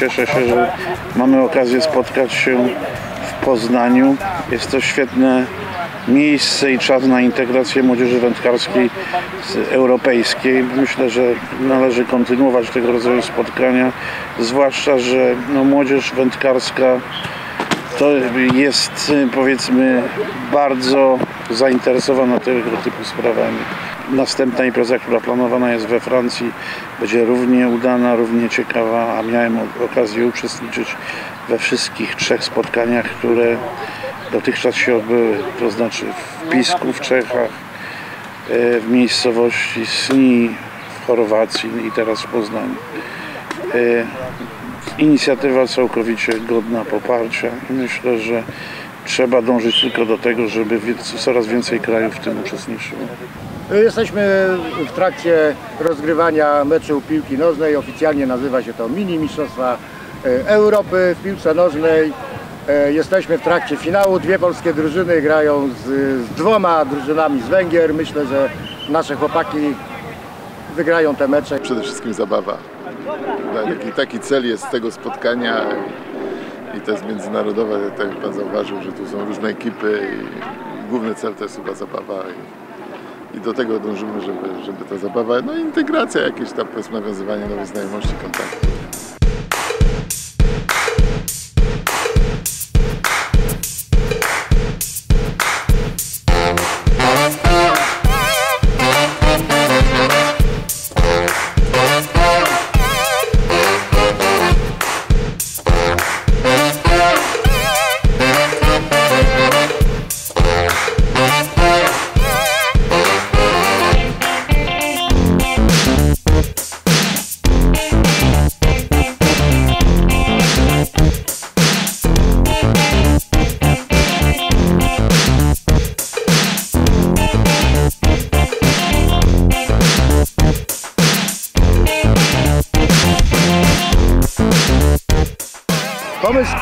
Cieszę się, że mamy okazję spotkać się w Poznaniu. Jest to świetne miejsce i czas na integrację młodzieży wędkarskiej z- europejskiej. Myślę, że należy kontynuować tego rodzaju spotkania, zwłaszcza, że no, młodzież wędkarska to jest powiedzmy bardzo zainteresowana tego typu sprawami. Następna impreza, która planowana jest we Francji, będzie równie udana, równie ciekawa, a miałem okazję uczestniczyć we wszystkich trzech spotkaniach, które dotychczas się odbyły, to znaczy w Pisku w Czechach, e, w miejscowości Sni w Chorwacji i teraz w Poznaniu. E, Inicjatywa całkowicie godna poparcia i myślę, że trzeba dążyć tylko do tego, żeby coraz więcej krajów w tym uczestniczyło. Jesteśmy w trakcie rozgrywania meczu piłki nożnej. Oficjalnie nazywa się to mini mistrzostwa e, Europy w piłce nożnej. E, Jesteśmy w trakcie finału. Dwie polskie drużyny grają z, z dwoma drużynami z Węgier. Myślę, że nasze chłopaki wygrają te mecze. przede wszystkim zabawa. Taki, taki cel jest tego spotkania i to jest międzynarodowe, tak jak Pan zauważył, że tu są różne ekipy i główny cel to jest chyba zabawa i, do tego dążymy, żeby, żeby ta zabawa, no integracja, jakieś tam powiedzmy nawiązywanie nowych znajomości, kontaktów.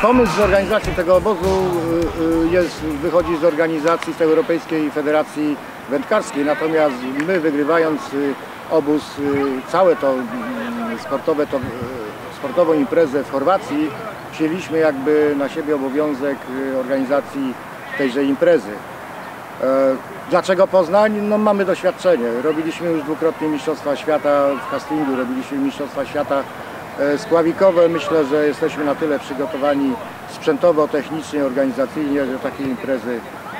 Pomysł, z organizacji tego obozu y, y, jest, wychodzi z organizacji z Europejskiej Federacji Wędkarskiej, natomiast my wygrywając y, obóz, całe to mm, sportowe, to, sportową imprezę w Chorwacji, wzięliśmy jakby na siebie obowiązek organizacji tejże imprezy. E, Dlaczego Poznań? No mamy doświadczenie. Robiliśmy już dwukrotnie Mistrzostwa Świata w castingu, robiliśmy Mistrzostwa Świata skławikowe. Myślę, że jesteśmy na tyle przygotowani sprzętowo, technicznie, organizacyjnie, że takie imprezy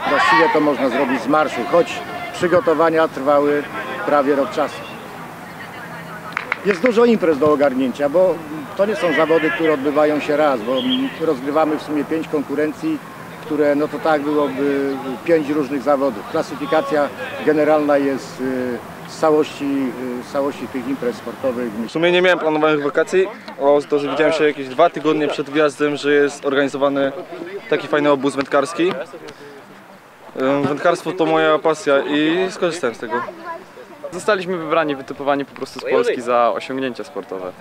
właściwie to można zrobić z marszu, choć przygotowania trwały prawie rok czasu. Jest dużo imprez do ogarnięcia, bo to nie są zawody, które odbywają się raz, bo rozgrywamy w sumie pięć konkurencji, które no to tak byłoby pięć różnych zawodów. Klasyfikacja generalna jest y, z całości, z całości tych imprez sportowych. W sumie nie miałem planowanych wakacji, o to, że widziałem się jakieś dwa tygodnie przed wyjazdem, że jest organizowany taki fajny obóz wędkarski. Wędkarstwo to moja pasja i skorzystałem z tego. Zostaliśmy wybrani, wytypowani po prostu z Polski za osiągnięcia sportowe.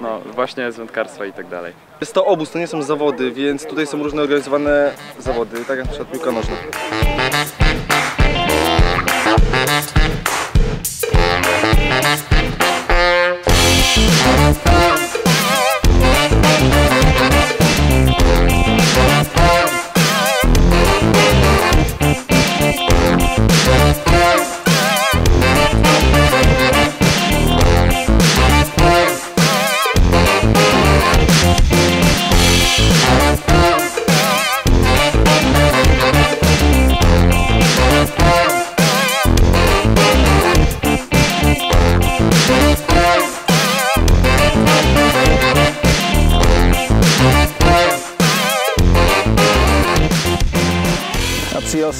No, właśnie z wędkarstwa i tak dalej. Jest to obóz, to nie są zawody, więc tutaj są różne organizowane zawody, tak jak na przykład piłka nożna.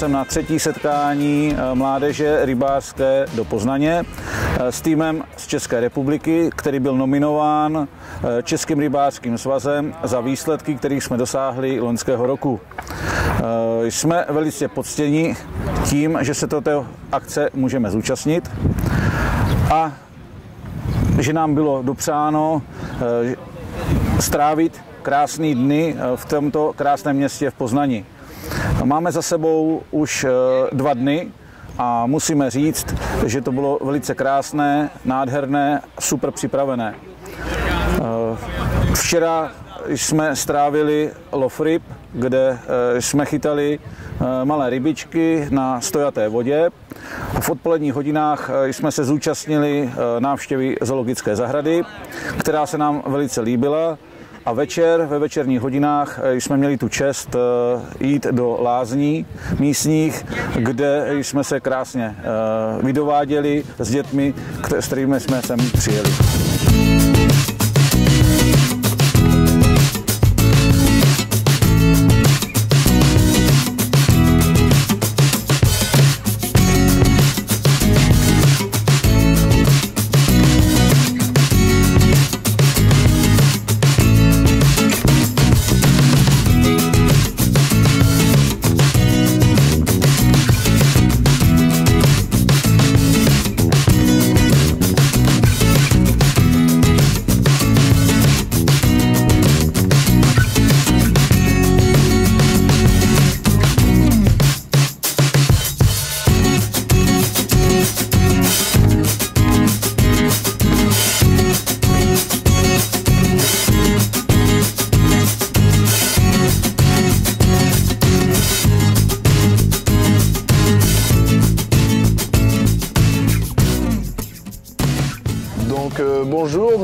Jsem na třetí setkání eh, mládeže rybářské do Poznaně eh, s týmem z České republiky, který byl nominován eh, Českým rybářským svazem za výsledky, kterých jsme dosáhli loňského roku. Jsme velice poctěni tím, že se této akce můžeme zúčastnit a že nám bylo dopřáno strávit krásné dny eh, v tomto krásném městě v Poznani. Máme za sebou už eh, dva dny a musíme říct, že to bylo velice krásné, nádherné, super připravené. Eh, Včera jsme strávili lov ryb, kde jsme chytali malé rybičky na stojaté vodě. V odpoledních hodinách jsme se zúčastnili návštěvy zoologické zahrady, která se nám velice líbila. A večer, ve večerních hodinách, jsme měli tu čest jít do lázní místních, kde jsme se krásně vydováděli s dětmi, s kterými jsme sem přijeli.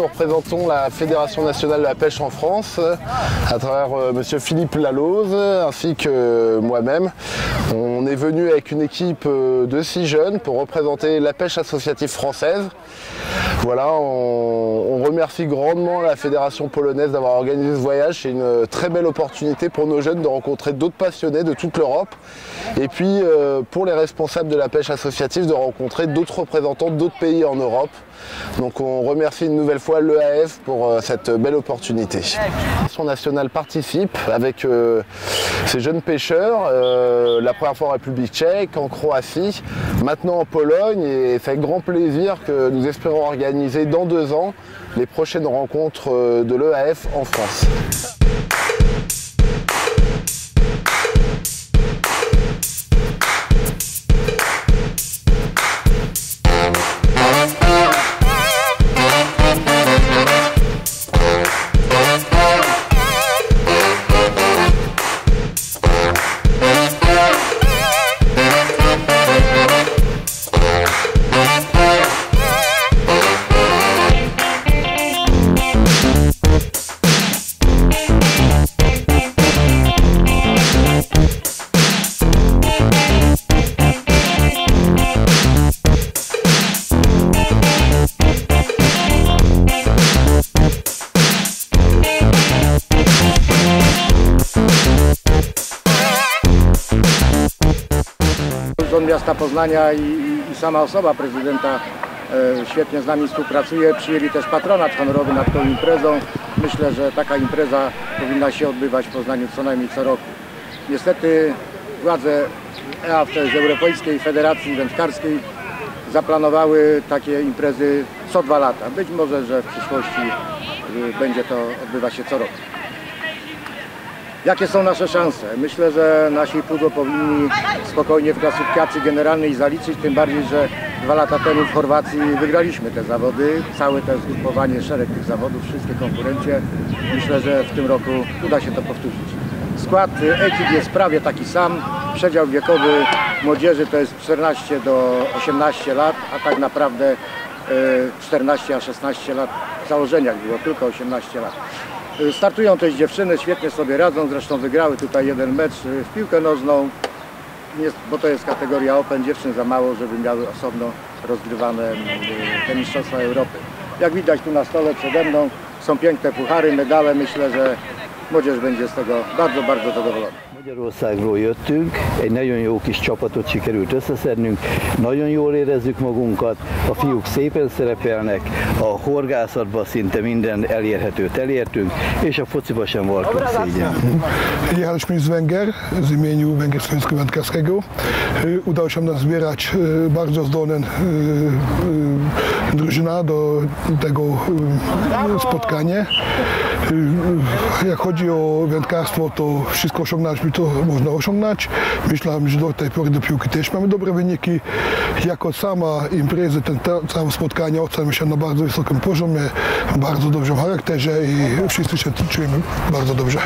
Représentons la Fédération nationale de la pêche en France à travers euh, Monsieur Philippe Lalose ainsi que moi-même. On est venu avec une équipe euh, de six jeunes pour représenter la pêche associative française. Voilà, on, remercie grandement la Fédération polonaise d'avoir organisé ce voyage. C'est une très belle opportunité pour nos jeunes de rencontrer d'autres passionnés de toute l'Europe. Et puis euh, pour les responsables de la pêche associative de rencontrer d'autres représentants d'autres pays en Europe. Donc on remercie une nouvelle fois l'EAF pour euh, cette belle opportunité. La nationale participe avec euh, ces jeunes pêcheurs, euh, la première fois en République tchèque, en Croatie, maintenant en Pologne et c'est avec grand plaisir que nous espérons organiser dans deux ans les prochaines rencontres de l'EAF en France. Miasta Poznania i, i, sama osoba prezydenta e, świetnie z nami współpracuje. Przyjęli też patronat honorowy nad tą imprezą. Myślę, że taka impreza powinna się odbywać w Poznaniu co najmniej co roku. Niestety władze EAF, to jest Europejskiej Federacji Wędkarskiej, zaplanowały takie imprezy co dwa lata. Być może, że w przyszłości y, będzie to odbywać się co roku. Jakie są nasze szanse? Myślę, że nasi pudło powinni spokojnie w klasyfikacji generalnej zaliczyć, tym bardziej, że dwa lata temu w Chorwacji wygraliśmy te zawody, całe to zgrupowanie, szereg tych zawodów, wszystkie konkurencje. Myślę, że w tym roku uda się to powtórzyć. Skład ekip jest prawie taki sam, przedział wiekowy młodzieży to jest 14 do 18 lat, a tak naprawdę 14 e, a 16 lat w założeniach było tylko 18 lat. Y, startują też dziewczyny, świetnie sobie radzą, zresztą wygrały tutaj jeden mecz y, w piłkę nożną, bo to jest kategoria Open, dziewczyn za mało, żeby miały osobno rozgrywane y, te Mistrzostwa Europy. Jak widać tu na stole przede mną są piękne puchary, medale, myślę, że młodzież będzie z tego bardzo, bardzo zadowolona. Magyarországról jöttünk, egy nagyon jó kis csapatot sikerült összeszednünk, nagyon jól érezzük magunkat, a fiúk szépen szerepelnek, a horgászatban szinte minden elérhetőt elértünk, és a fociba sem voltunk szégyen. Jechaliśmy z Węgier z imieniu Węgierskiego Wędkarskiego. Udało się nam zbierać bardzo zdolne drużyna do tego spotkania. Jak chodzi o wędkarstwo, to wszystko osiągnęliśmy, to można osiągnąć. Myślałem, że do tej pory do piłki też mamy dobre wyniki. Jako sama impreza, ten te- całe spotkanie oceniamy się na bardzo wysokim poziomie, bardzo dobrym charakterze i wszyscy się czujemy bardzo dobrze.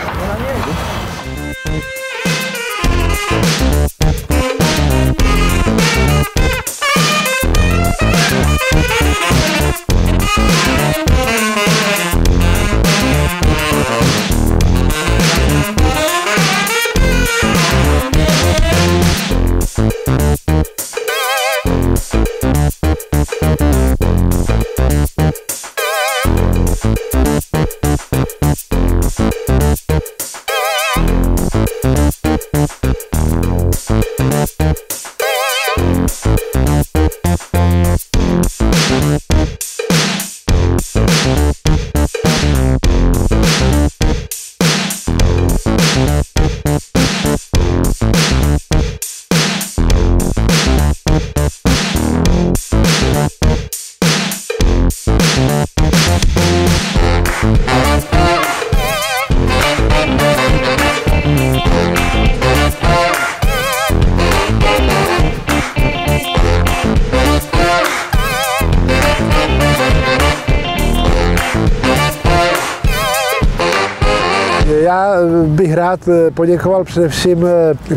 Rád poděkoval především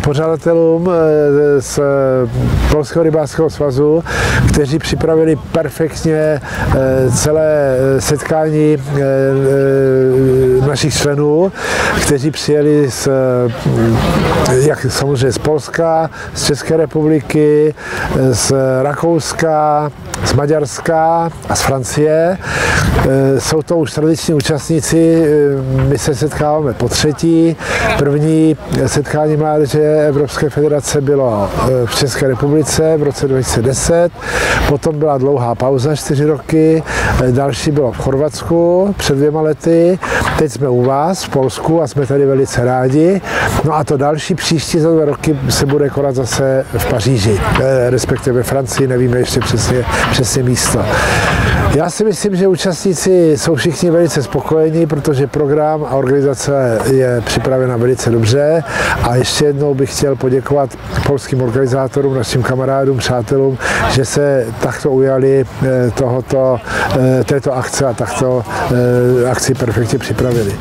pořadatelům z Polského rybářského svazu, kteří připravili perfektně celé setkání našich členů, kteří přijeli z, jak samozřejmě z Polska, z České republiky, z Rakouska, z Maďarska a z Francie. Jsou to už tradiční účastníci, my se setkáváme po třetí. První setkání mládeže Evropské federace bylo v České republice v roce 2010, potom byla dlouhá pauza, čtyři roky, další bylo v Chorvatsku před dvěma lety, teď jsme u vás v Polsku a jsme tady velice rádi. No a to další příští za dva roky se bude konat zase v Paříži, respektive ve Francii, nevíme ještě přesně, přesně místo. Já si myslím, že účastníci jsou všichni velice spokojení, protože program a organizace je připravena velice dobře. A ještě jednou bych chtěl poděkovat polským organizátorům, našim kamarádům, přátelům, že se takto ujali tohoto, této akce a takto akci perfektně připravili.